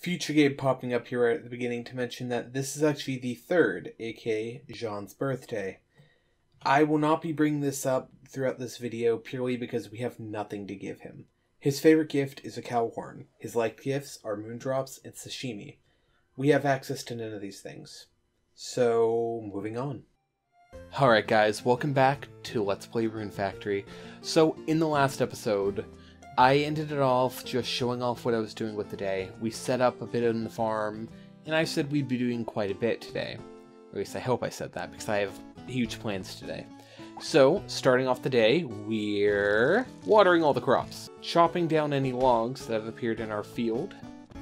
Future Gabe popping up here at the beginning to mention that this is actually the third, aka Jean's birthday. I will not be bringing this up throughout this video purely because we have nothing to give him. His favorite gift is a cow horn. His liked gifts are moondrops and sashimi. We have access to none of these things. So, moving on. Alright guys, welcome back to Let's Play Rune Factory. So, in the last episode, I ended it off just showing off what I was doing with the day. We set up a bit on the farm, and I said we'd be doing quite a bit today. Or at least I hope I said that, because I have huge plans today. So, starting off the day, we're watering all the crops, chopping down any logs that have appeared in our field,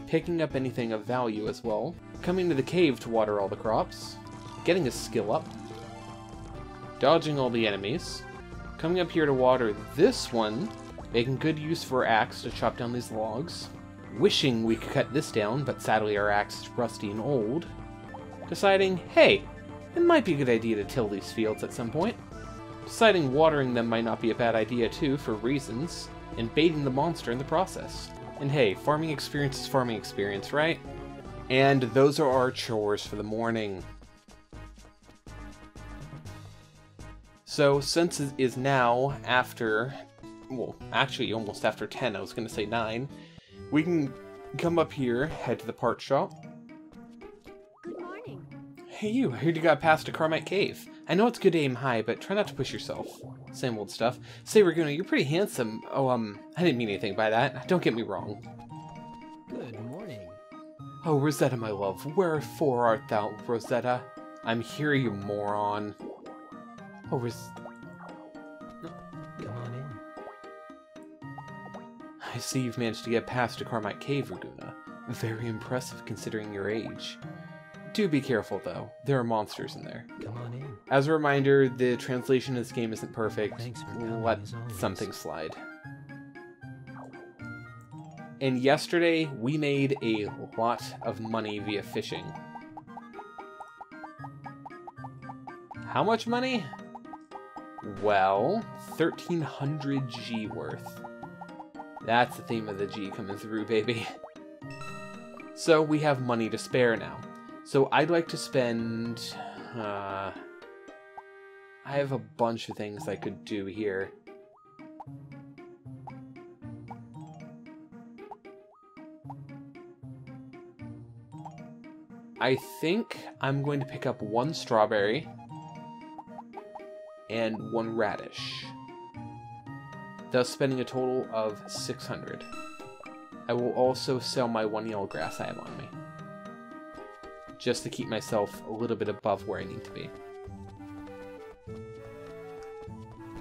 picking up anything of value as well, coming to the cave to water all the crops, getting a skill up, dodging all the enemies, coming up here to water this one, making good use for our axe to chop down these logs, wishing we could cut this down, but sadly our axe is rusty and old, deciding, hey, it might be a good idea to till these fields at some point, deciding watering them might not be a bad idea too for reasons, and baiting the monster in the process. And hey, farming experience is farming experience, right? And those are our chores for the morning. So, since it is now after, well, actually almost after 10, I was going to say 9, we can come up here, head to the part shop. Good morning. Hey you, I heard you got past a Carmite Cave. I know it's good to aim high, but try not to push yourself. Same old stuff. Say, Raguna, you're pretty handsome. Oh, um, I didn't mean anything by that. Don't get me wrong. Good morning. Oh, Rosetta, my love, wherefore art thou, Rosetta? I'm here, you moron. Oh, Ros... I see you've managed to get past a Carmite Cave, Raguna. Very impressive considering your age. Do be careful, though. There are monsters in there. Come on in. As a reminder, the translation of this game isn't perfect. Thanks for coming, Let something slide. And yesterday, we made a lot of money via fishing. How much money? Well, 1300 G worth. That's the theme of the G coming through, baby. So we have money to spare now. So I'd like to spend. Uh, I have a bunch of things I could do here. I think I'm going to pick up one strawberry and one radish, thus spending a total of 600. I will also sell my one yellow grass I have on me, just to keep myself a little bit above where I need to be.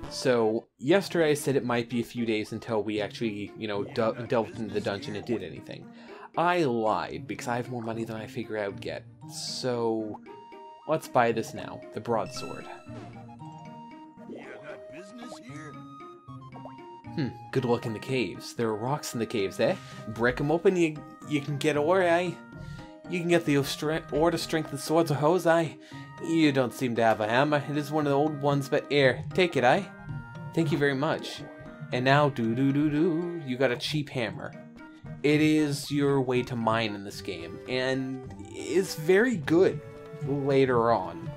So, yesterday I said it might be a few days until we actually, you know, del- delved into the dungeon and did anything. I lied, because I have more money than I figure I would get. So, let's buy this now, the broadsword. Hmm, good luck in the caves. There are rocks in the caves, eh? Break them open, you you can get ore, eh? You can get the ore to strengthen swords or hose, eh? You don't seem to have a hammer. It is one of the old ones, but here, take it, eh? Thank you very much. And now, do do do do, you got a cheap hammer. It is your way to mine in this game, and it's very good later on.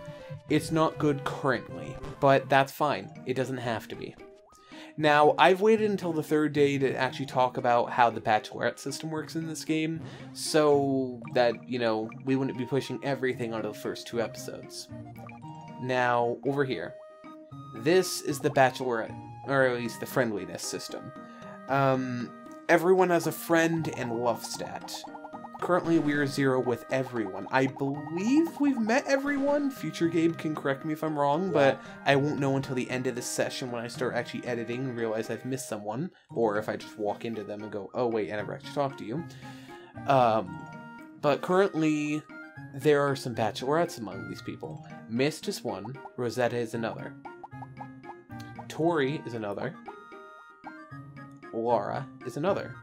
It's not good currently, but that's fine. It doesn't have to be. Now, I've waited until the third day to actually talk about how the bachelorette system works in this game, so that, you know, we wouldn't be pushing everything onto the first two episodes. Now, over here. This is the bachelorette, or at least the friendliness system. Um, everyone has a friend and love stat. Currently, we're zero with everyone. I believe we've met everyone. Future Gabe can correct me if I'm wrong, but I won't know until the end of the session when I start actually editing and realize I've missed someone, or if I just walk into them and go, oh wait, I never actually talked to you. Um, but currently, there are some bachelorettes among these people. Mist is one, Rosetta is another. Tori is another. Laura is another.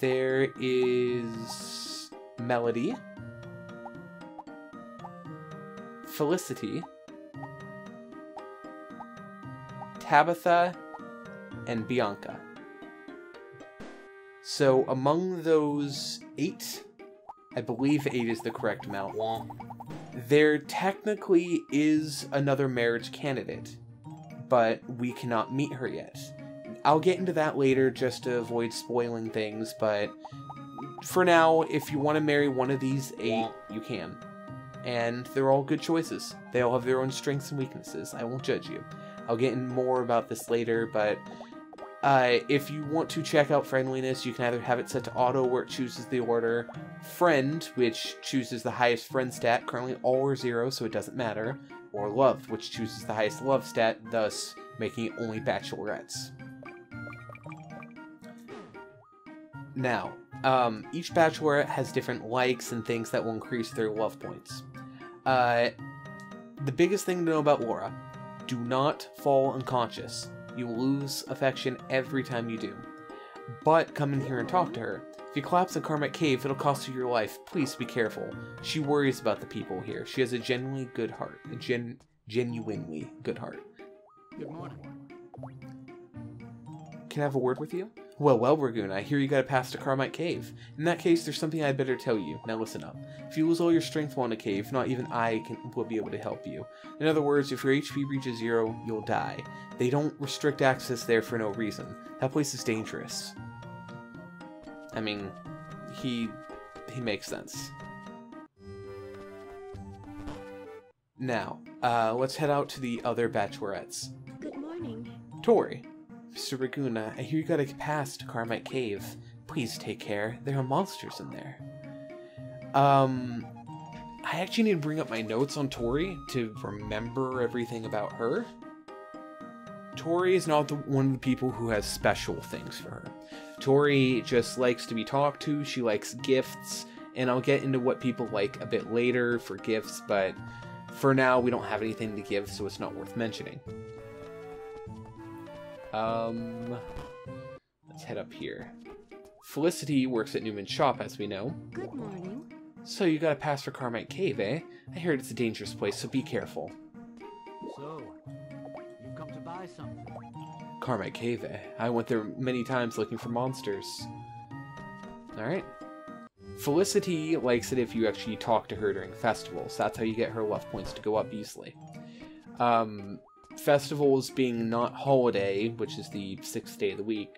There is Melody, Felicity, Tabitha, and Bianca. So among those eight, I believe eight is the correct amount. There technically is another marriage candidate, but we cannot meet her yet. I'll get into that later just to avoid spoiling things, but for now, if you want to marry one of these eight, you can. And they're all good choices. They all have their own strengths and weaknesses. I won't judge you. I'll get in more about this later, but uh, if you want to check out friendliness, you can either have it set to auto where it chooses the order, friend, which chooses the highest friend stat, currently all are zero, so it doesn't matter, or love, which chooses the highest love stat, thus making it only bachelorettes. Now, um, each bachelorette has different likes and things that will increase their love points. Uh, the biggest thing to know about Laura do not fall unconscious. You will lose affection every time you do. But come in here and talk to her. If you collapse in Carmite Cave, it'll cost you your life. Please be careful. She worries about the people here. She has a genuinely good heart. A gen genuinely good heart. Good morning. Can I have a word with you? Well, well, Ragoon, I hear you gotta pass to Carmite Cave. In that case, there's something I'd better tell you. Now listen up. If you lose all your strength while in a cave, not even I can will be able to help you. In other words, if your HP reaches zero, you'll die. They don't restrict access there for no reason. That place is dangerous. I mean, he he makes sense. Now, uh, let's head out to the other bachelorettes. Good morning. Tori, Mr. Raguna, I hear you gotta pass to Carmite Cave. Please take care. There are monsters in there. Um, I actually need to bring up my notes on Tori to remember everything about her. Tori is not the, one of the people who has special things for her. Tori just likes to be talked to. She likes gifts, and I'll get into what people like a bit later for gifts, but for now we don't have anything to give, so it's not worth mentioning. Um, let's head up here. Felicity works at Newman's shop, as we know. Good morning. So you gotta pass for Carmite Cave, eh? I heard it's a dangerous place, so be careful. So, you've come to buy something? Carmite Cave, eh? I went there many times looking for monsters. Alright. Felicity likes it if you actually talk to her during festivals. That's how you get her love points to go up easily. Um, festivals being not holiday, which is the sixth day of the week,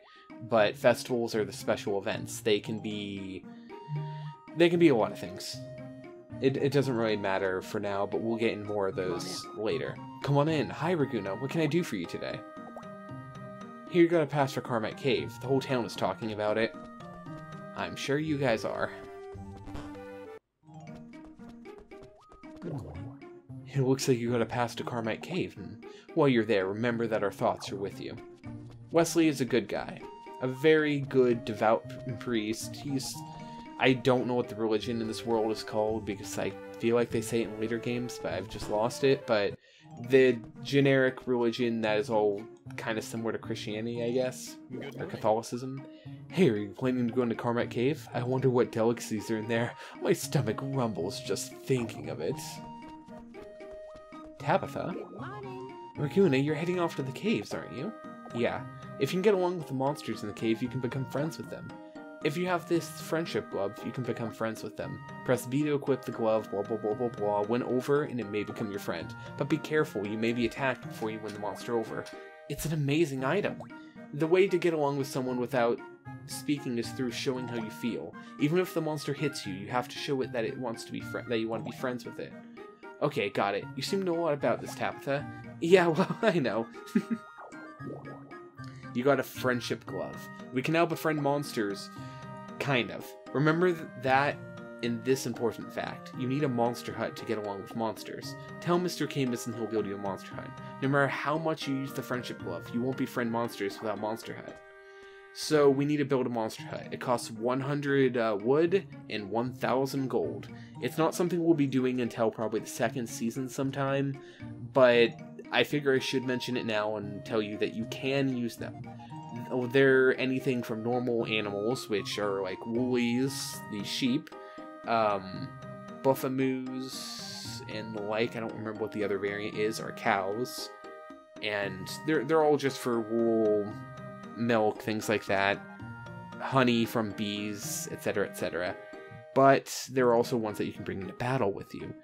but festivals are the special events. They can be they can be a lot of things. It, it doesn't really matter for now, but we'll get in more of those later. Come on in. Hi, Raguna. What can I do for you today? Here you gotta pass for Carmite Cave. The whole town is talking about it. I'm sure you guys are. It looks like you got to pass to Carmite Cave, and while you're there, remember that our thoughts are with you. Wesley is a good guy, a very good, devout priest. He's. I don't know what the religion in this world is called because I feel like they say it in later games, but I've just lost it. But the generic religion that is all kind of similar to Christianity, I guess, or Catholicism. Hey, are you planning to go into Carmite Cave? I wonder what delicacies are in there. My stomach rumbles just thinking of it. Tabitha? Raguna, you're heading off to the caves, aren't you? Yeah. If you can get along with the monsters in the cave, you can become friends with them. If you have this friendship glove, you can become friends with them. Press B to equip the glove, blah blah blah blah blah, win over, and it may become your friend. But be careful, you may be attacked before you win the monster over. It's an amazing item. The way to get along with someone without speaking is through showing how you feel. Even if the monster hits you, you have to show it that it wants to be that you want to be friends with it. Okay, got it. You seem to know a lot about this, Tabitha. Yeah, well, I know. you got a friendship glove. We can now befriend monsters. Kind of. Remember th- that in this important fact. You need a monster hut to get along with monsters. Tell Mr. Camus and he'll build you a monster hut. No matter how much you use the friendship glove, you won't befriend monsters without monster hut. So we need to build a monster hut. It costs 100 uh, wood and 1,000 gold. It's not something we'll be doing until probably the second season sometime, but I figure I should mention it now and tell you that you can use them. They're anything from normal animals, which are like woolies, the sheep, um, buffamoos, and the like. I don't remember what the other variant is, are cows. And they're, they're all just for wool, milk, things like that. honey from bees, etc., etc. But there are also ones that you can bring into battle with you.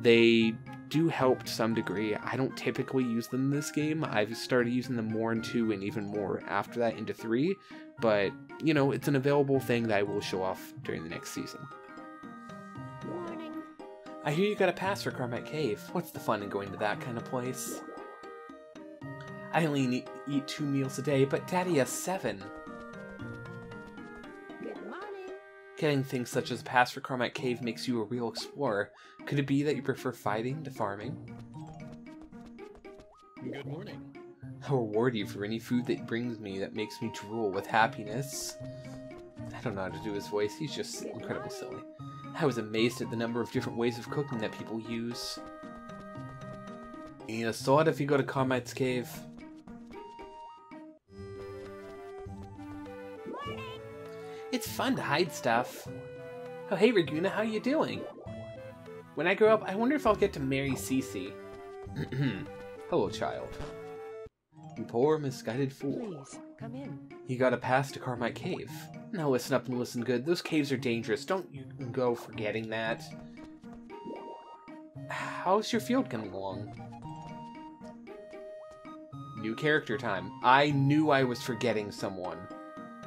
They do help to some degree. I don't typically use them in this game. I've started using them more in 2 and even more after that into 3. But, you know, it's an available thing that I will show off during the next season. Morning. I hear you got a pass for Carmite Cave. What's the fun in going to that kind of place? I only need, eat two meals a day, but Daddy has seven. Good morning. Getting things such as a pass for Carmite Cave makes you a real explorer. Could it be that you prefer fighting to farming? Good morning. I'll reward you for any food that brings me that makes me drool with happiness. I don't know how to do his voice, he's just incredibly silly. I was amazed at the number of different ways of cooking that people use. You need a sword if you go to Carmite's Cave. Fun to hide stuff. Oh, hey Raguna, how you doing? When I grow up, I wonder if I'll get to marry Cece. Hello, child. You poor, misguided fool. Please, come in. You got a pass to Carmite Cave. Now listen up and listen good. Those caves are dangerous. Don't you go forgetting that. How's your field coming along? New character time. I knew I was forgetting someone.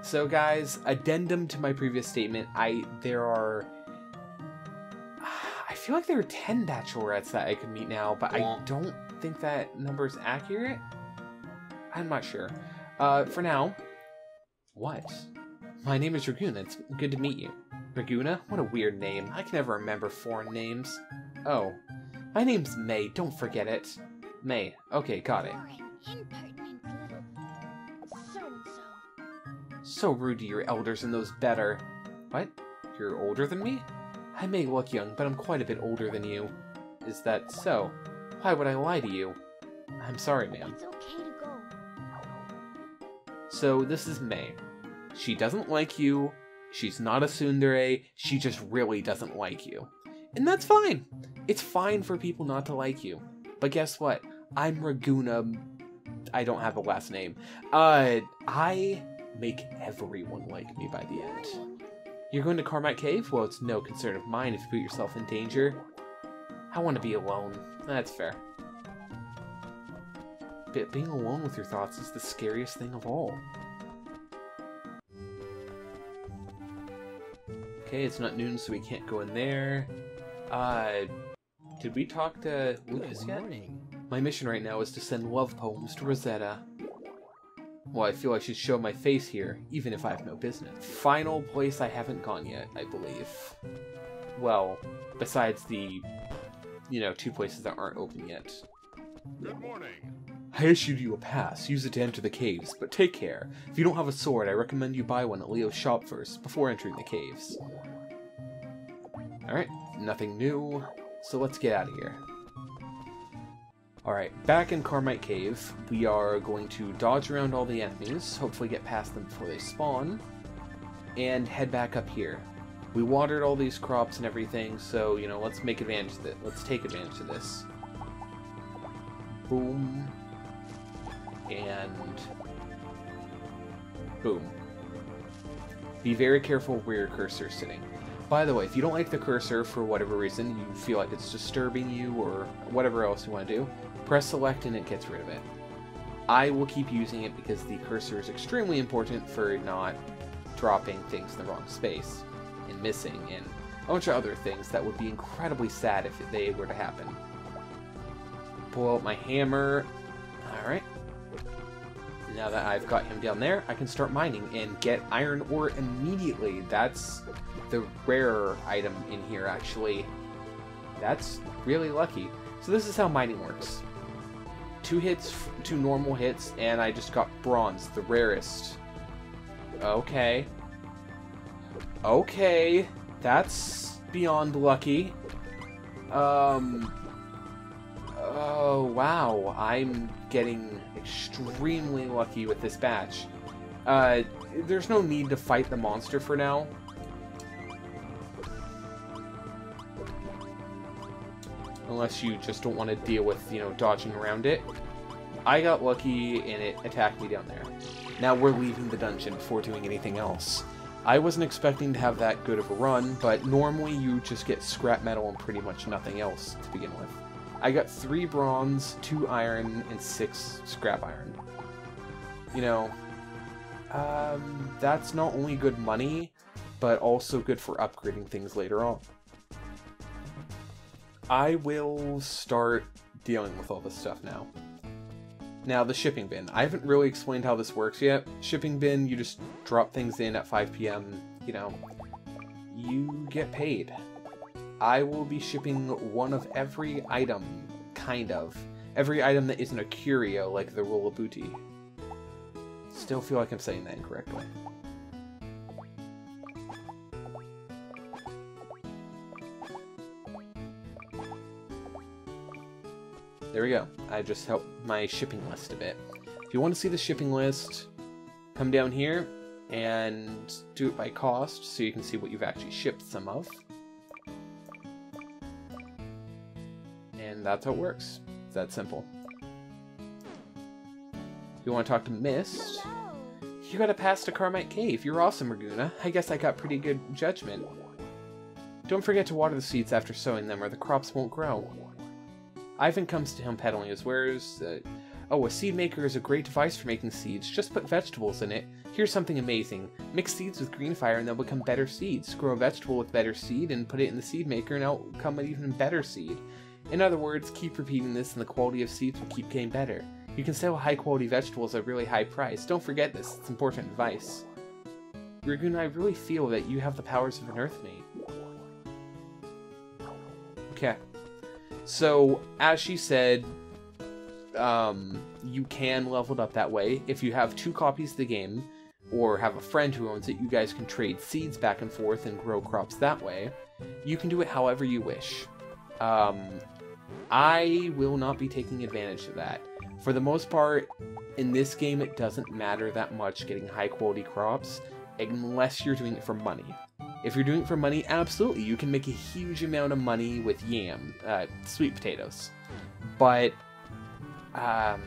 So guys, addendum to my previous statement, I there are I feel like there are 10 bachelorettes that I could meet now, but I don't think that number is accurate. I'm not sure. Uh, for now, what? My name is Raguna. It's good to meet you. Raguna? What a weird name. I can never remember foreign names. Oh, my name's May. Don't forget it. May. Okay, got it. So rude to your elders and those better. What? You're older than me? I may look young, but I'm quite a bit older than you. Is that so? Why would I lie to you? I'm sorry, ma'am. It's okay to go. So this is May. She doesn't like you. She's not a tsundere. She just really doesn't like you. And that's fine. It's fine for people not to like you. But guess what? I'm Raguna. I don't have a last name. Uh, I make everyone like me by the end. You're going to Carmite Cave? Well, it's no concern of mine if you put yourself in danger. I want to be alone. That's fair. But being alone with your thoughts is the scariest thing of all. Okay, it's not noon, so we can't go in there. Uh, did we talk to Lucas yet? My mission right now is to send love poems to Rosetta. Well, I feel I should show my face here, even if I have no business. Final place I haven't gone yet, I believe. Well, besides the, you know, two places that aren't open yet. Good morning. I issued you a pass. Use it to enter the caves, but take care. If you don't have a sword, I recommend you buy one at Leo's shop first, before entering the caves. Alright, nothing new, so let's get out of here. Alright, back in Carmite Cave, we are going to dodge around all the enemies, hopefully get past them before they spawn, and head back up here. We watered all these crops and everything, so, you know, let's make advantage of it. Let's take advantage of this. Boom. And... Boom. Be very careful where your cursor is sitting. By the way, if you don't like the cursor for whatever reason, you feel like it's disturbing you or whatever else you want to do, press select and it gets rid of it. I will keep using it because the cursor is extremely important for not dropping things in the wrong space and missing and a bunch of other things that would be incredibly sad if they were to happen. Pull out my hammer. Alright. Now that I've got him down there, I can start mining and get iron ore immediately. That's the rarer item in here, actually. That's really lucky. So this is how mining works. Two hits, two normal hits, and I just got bronze, the rarest. Okay. Okay. That's beyond lucky. Um... Oh, wow. I'm getting extremely lucky with this batch. Uh, there's no need to fight the monster for now. Unless you just don't want to deal with, you know, dodging around it. I got lucky and it attacked me down there. Now we're leaving the dungeon before doing anything else. I wasn't expecting to have that good of a run, but normally you just get scrap metal and pretty much nothing else to begin with. I got three bronze, two iron, and six scrap iron. You know, um, that's not only good money, but also good for upgrading things later on. I will start dealing with all this stuff now. Now, the shipping bin. I haven't really explained how this works yet. Shipping bin, you just drop things in at 5 p.m., you know, you get paid. I will be shipping one of every item, kind of. Every item that isn't a curio, like the booty. Still feel like I'm saying that incorrectly. There we go. I just helped my shipping list a bit. If you want to see the shipping list, come down here and do it by cost so you can see what you've actually shipped some of. And that's how it works. It's that simple. If you want to talk to Mist, Hello. you got a pass to Carmite Cave. You're awesome, Raguna. I guess I got pretty good judgment. Don't forget to water the seeds after sowing them or the crops won't grow. Ivan comes to him peddling his wares. Uh, oh, a seed maker is a great device for making seeds. Just put vegetables in it. Here's something amazing. Mix seeds with green fire and they'll become better seeds. Grow a vegetable with better seed and put it in the seed maker and out come an even better seed. In other words, keep repeating this and the quality of seeds will keep getting better. You can sell high quality vegetables at a really high price. Don't forget this, it's important advice. Ragoon, I really feel that you have the powers of an Earth earthmate. Okay. So, as she said, um, you can level it up that way. If you have two copies of the game, or have a friend who owns it, you guys can trade seeds back and forth and grow crops that way. You can do it however you wish. Um, I will not be taking advantage of that. For the most part, in this game, it doesn't matter that much getting high quality crops, unless you're doing it for money. If you're doing it for money, absolutely, you can make a huge amount of money with yam, uh, sweet potatoes. But, um,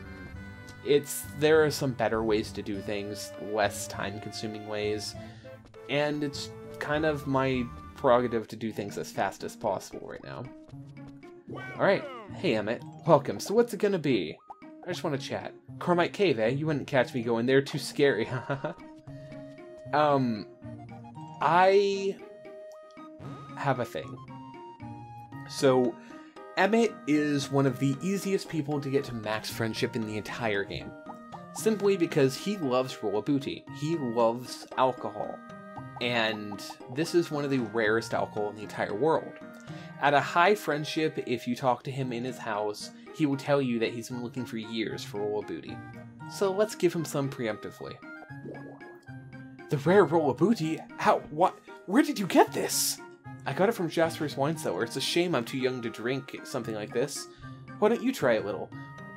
it's there are some better ways to do things, less time-consuming ways, and it's kind of my prerogative to do things as fast as possible right now. Alright, hey Emmett, welcome. So what's it gonna be? I just want to chat. Carmite Cave, eh? You wouldn't catch me going there, too scary, Um, I have a thing. So, Emmett is one of the easiest people to get to max friendship in the entire game. Simply because he loves Rollabouti. He loves alcohol. And this is one of the rarest alcohol in the entire world. At a high friendship, if you talk to him in his house, he will tell you that he's been looking for years for Rollabouti. So let's give him some preemptively. The rare Rollabouti? How? What? Where did you get this? I got it from Jasper's wine cellar. It's a shame I'm too young to drink something like this. Why don't you try a little?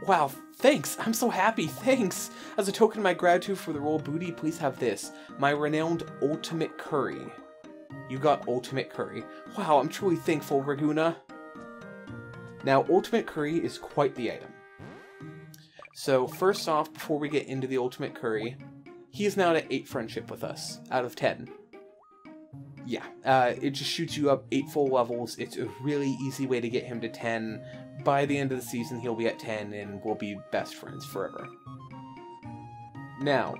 Wow, thanks! I'm so happy, thanks! As a token of my gratitude for the Rollabouti, please have this. My renowned ultimate curry. You got ultimate curry. Wow, I'm truly thankful, Raguna. Now, ultimate curry is quite the item. So, first off, before we get into the ultimate curry, he is now at 8 friendship with us, out of 10. Yeah, uh, it just shoots you up 8 full levels. It's a really easy way to get him to 10. By the end of the season, he'll be at 10 and we'll be best friends forever. Now,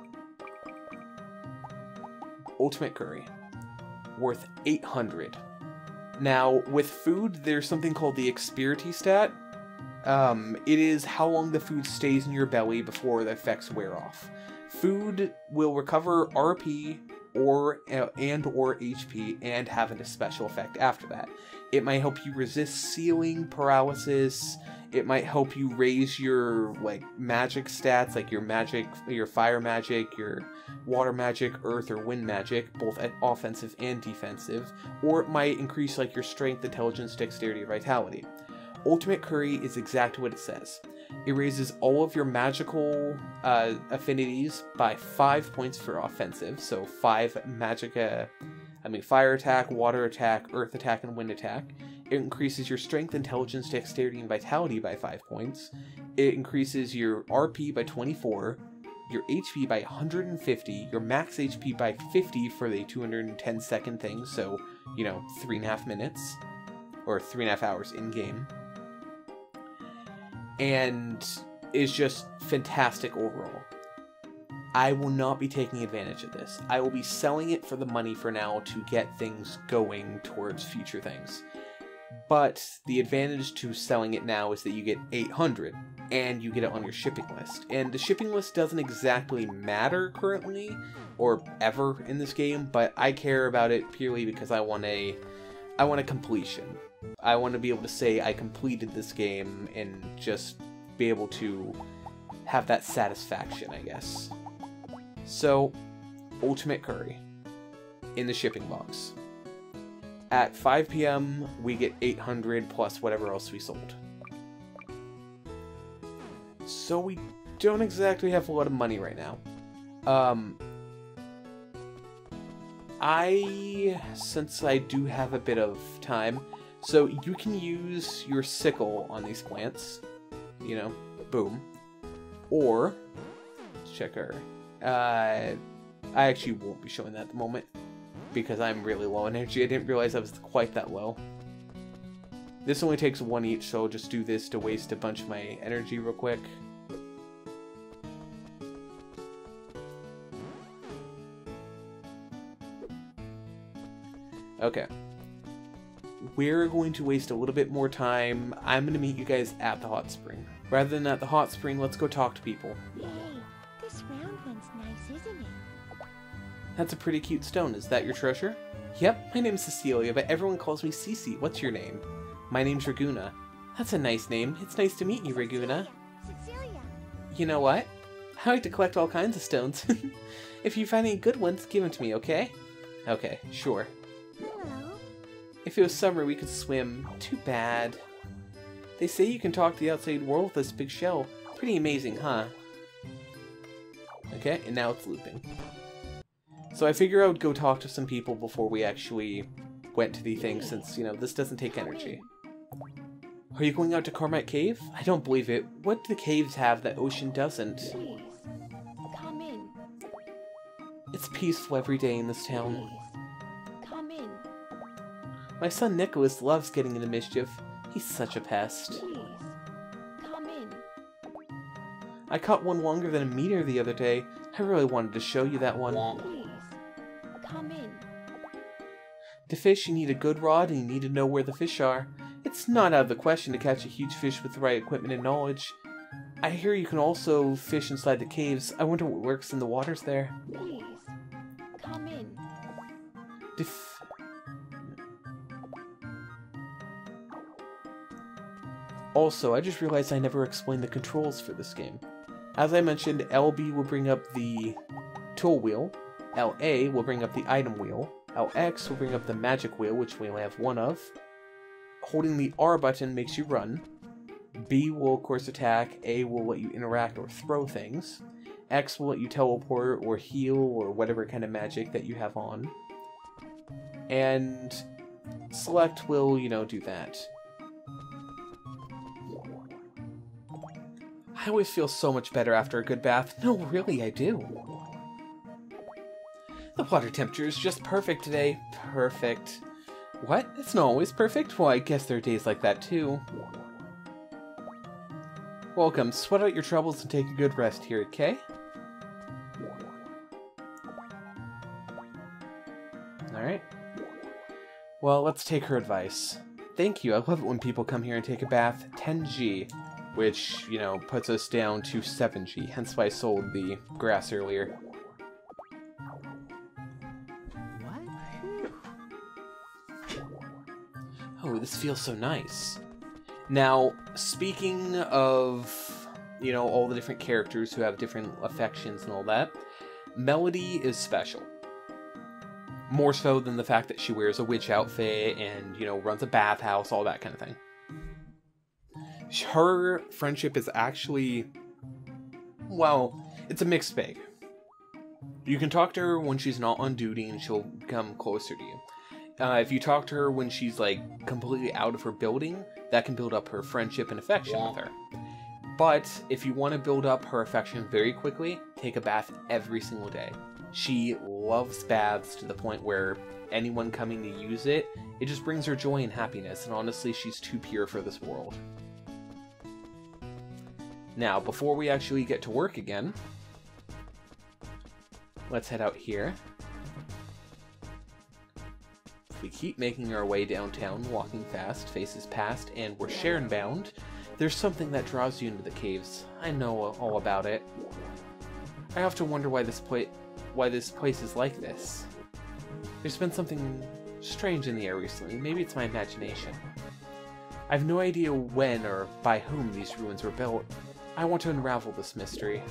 Ultimate Curry. Worth 800. Now, with food, there's something called the Experience stat. Um, it is how long the food stays in your belly before the effects wear off. Food will recover RP or uh, and or HP and have a special effect after that. It might help you resist ceiling paralysis. It might help you raise your like magic stats, like your magic, your fire magic, your water magic, earth or wind magic, both at offensive and defensive. Or it might increase like your strength, intelligence, dexterity, vitality. Ultimate Curry is exactly what it says. It raises all of your magical uh, affinities by 5 points for offensive, so 5 magic, uh, I mean fire attack, water attack, earth attack, and wind attack. It increases your strength, intelligence, dexterity, and vitality by 5 points. It increases your RP by 24, your HP by 150, your max HP by 50 for the 210 second thing, so, you know, three and a half minutes, or three and a half hours in game. And is just fantastic overall. I will not be taking advantage of this. I will be selling it for the money for now to get things going towards future things. But the advantage to selling it now is that you get 800 and you get it on your shipping list. And the shipping list doesn't exactly matter currently or ever in this game, but I care about it purely because I want a I want a completion. I want to be able to say I completed this game and just be able to have that satisfaction, I guess. So, Ultimate Curry in the shipping box. At 5 p.m., we get 800 plus whatever else we sold. So we don't exactly have a lot of money right now. Um, I, since I do have a bit of time, so you can use your sickle on these plants, you know, boom. Or, let's check our, uh, I actually won't be showing that at the moment because I'm really low on energy. I didn't realize I was quite that low. This only takes one each, so I'll just do this to waste a bunch of my energy real quick. Okay. We're going to waste a little bit more time. I'm going to meet you guys at the hot spring. Rather than at the hot spring, let's go talk to people. Hey, this round one's nice, isn't it? That's a pretty cute stone. Is that your treasure? Yep, my name's Cecilia, but everyone calls me Cece. What's your name? My name's Raguna. That's a nice name. It's nice to meet you, Raguna. Cecilia. You know what? I like to collect all kinds of stones. if you find any good ones, give them to me, okay? Okay, sure. If it was summer, we could swim. Too bad. They say you can talk to the outside world with this big shell. Pretty amazing, huh? Okay, and now it's looping. So I figure I would go talk to some people before we actually went to the thing, since, you know, this doesn't take energy. Are you going out to Carmite Cave? I don't believe it. What do the caves have that ocean doesn't? Please. Come in. It's peaceful every day in this town. My son Nicholas loves getting into mischief. He's such a pest. Please. Come in. I caught one longer than a meter the other day. I really wanted to show you that one. Please. Come in. To fish, you need a good rod and you need to know where the fish are. It's not out of the question to catch a huge fish with the right equipment and knowledge. I hear you can also fish inside the caves. I wonder what works in the waters there. Please. Come in. Def- also, I just realized I never explained the controls for this game. As I mentioned, LB will bring up the tool wheel, LA will bring up the item wheel, LX will bring up the magic wheel, which we only have one of. Holding the R button makes you run. B will, of course, attack. A will let you interact or throw things. X will let you teleport or heal or whatever kind of magic that you have on. And select will, you know, do that. I always feel so much better after a good bath. No, really, I do. The water temperature is just perfect today. Perfect. What? It's not always perfect? Well, I guess there are days like that too. Welcome. Sweat out your troubles and take a good rest here, okay? Alright. Well, let's take her advice. Thank you. I love it when people come here and take a bath. 10G. Which, you know, puts us down to 7G. Hence why I sold the grass earlier. What? Oh, this feels so nice. Now, speaking of, you know, all the different characters who have different affections and all that, Melody is special. More so than the fact that she wears a witch outfit and, you know, runs a bathhouse, all that kind of thing. Her friendship is actually, well, it's a mixed bag. You can talk to her when she's not on duty and she'll come closer to you. Uh, if you talk to her when she's like completely out of her building, that can build up her friendship and affection with her. But if you want to build up her affection very quickly, take a bath every single day. She loves baths to the point where anyone coming to use it, it just brings her joy and happiness, and honestly, she's too pure for this world. Now, before we actually get to work again, let's head out here. If we keep making our way downtown, walking fast, faces past, and we're Sharon bound, there's something that draws you into the caves. I know all about it. I often wonder why this place why this place is like this. There's been something strange in the air recently. Maybe it's my imagination. I have no idea when or by whom these ruins were built. I want to unravel this mystery.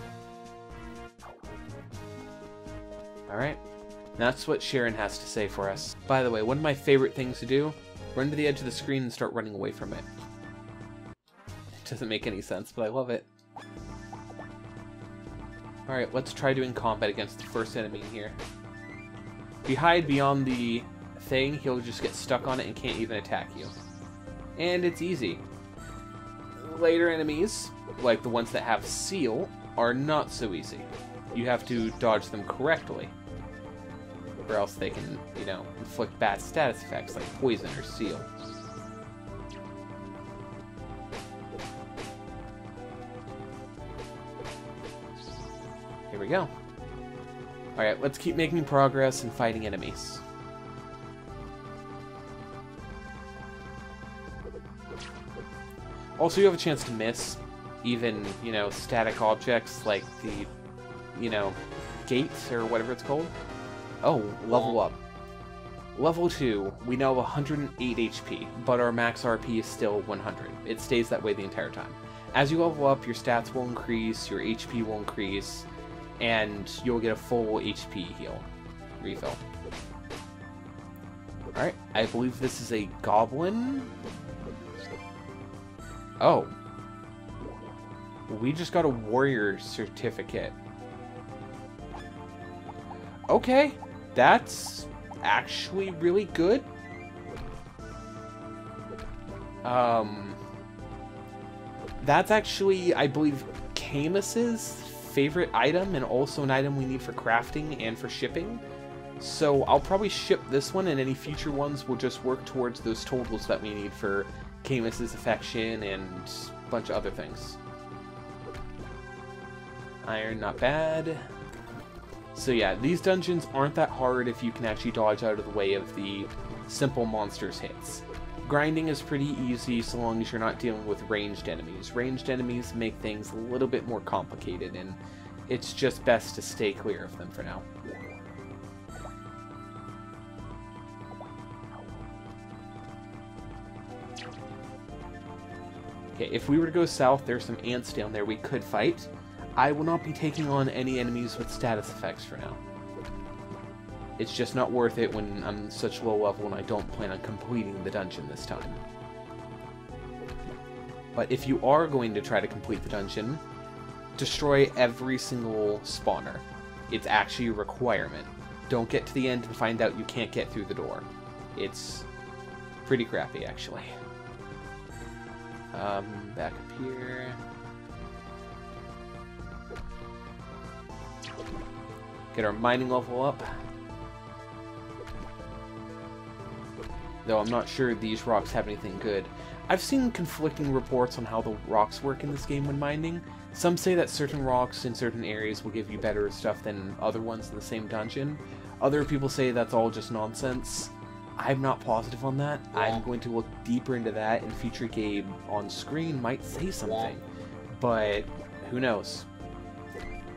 Alright. That's what Sharon has to say for us. By the way, one of my favorite things to do, run to the edge of the screen and start running away from it. It doesn't make any sense, but I love it. Alright, let's try doing combat against the first enemy here. If you hide beyond the thing, he'll just get stuck on it and can't even attack you. And it's easy. Later enemies, like the ones that have seal, are not so easy. You have to dodge them correctly. Or else they can, you know, inflict bad status effects like poison or seal. Here we go. Alright, let's keep making progress and fighting enemies. Also, you have a chance to miss even, you know, static objects like the, you know, gate or whatever it's called. Oh, level up. Level 2, we now have 108 HP, but our max RP is still 100. It stays that way the entire time. As you level up, your stats will increase, your HP will increase, and you'll get a full HP heal refill. Alright, I believe this is a goblin. Oh. We just got a warrior certificate. Okay, that's actually really good. Um, that's actually, I believe, Camus's favorite item and also an item we need for crafting and for shipping. So I'll probably ship this one and any future ones will just work towards those totals that we need for Camus's affection and a bunch of other things. Iron, not bad. So yeah, these dungeons aren't that hard if you can actually dodge out of the way of the simple monsters hits. Grinding is pretty easy so long as you're not dealing with ranged enemies. Ranged enemies make things a little bit more complicated and it's just best to stay clear of them for now. Okay, if we were to go south, there's some ants down there we could fight. I will not be taking on any enemies with status effects for now. It's just not worth it when I'm such low level and I don't plan on completing the dungeon this time. But if you are going to try to complete the dungeon, destroy every single spawner. It's actually a requirement. Don't get to the end and find out you can't get through the door. It's pretty crappy, actually. Um, back up here. Get our mining level up. Though I'm not sure these rocks have anything good. I've seen conflicting reports on how the rocks work in this game when mining. Some say that certain rocks in certain areas will give you better stuff than other ones in the same dungeon. Other people say that's all just nonsense. I'm not positive on that. I'm going to look deeper into that, and future Gabe on screen might say something. But who knows?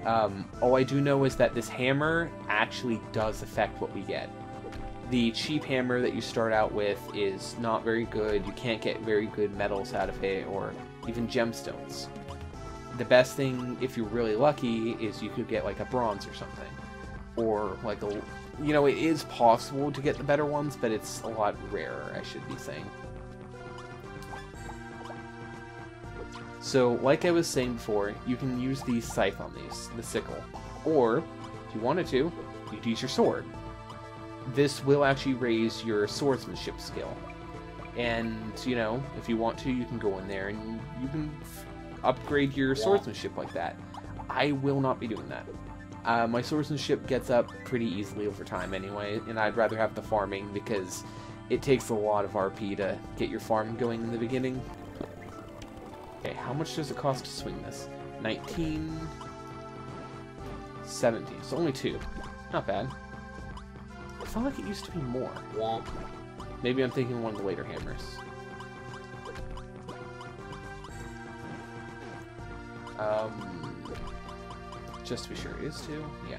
Um, all I do know is that this hammer actually does affect what we get. The cheap hammer that you start out with is not very good. You can't get very good metals out of it, or even gemstones. The best thing, if you're really lucky, is you could get like a bronze or something. Or like a you know, it is possible to get the better ones, but it's a lot rarer, I should be saying. So, like I was saying before, you can use the scythe on these, the sickle. Or, if you wanted to, you could use your sword. This will actually raise your swordsmanship skill. And, you know, if you want to, you can go in there and you can upgrade your swordsmanship like that. I will not be doing that. Uh, my swordsmanship gets up pretty easily over time anyway, and I'd rather have the farming because it takes a lot of RP to get your farm going in the beginning. Okay, how much does it cost to swing this? 19... 17. So only two. Not bad. I felt like it used to be more. Maybe I'm thinking one of the later hammers. Um, just to be sure, it is two? Yeah.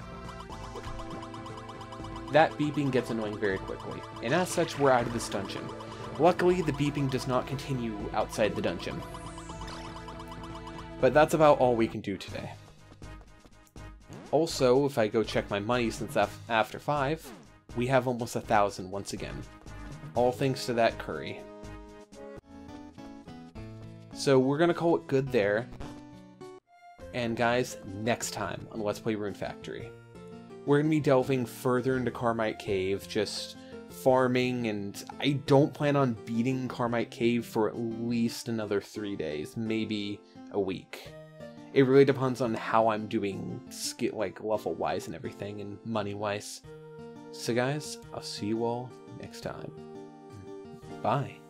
That beeping gets annoying very quickly, and as such, we're out of this dungeon. Luckily, the beeping does not continue outside the dungeon. But that's about all we can do today. Also, if I go check my money since af after 5, we have almost a thousand once again. All thanks to that curry. So we're gonna call it good there. And guys, next time on Let's Play Rune Factory, we're gonna be delving further into Carmite Cave, just farming, and I don't plan on beating Carmite Cave for at least another three days, maybe a week. It really depends on how I'm doing, like level wise and everything, and money wise. So guys, I'll see you all next time. Bye.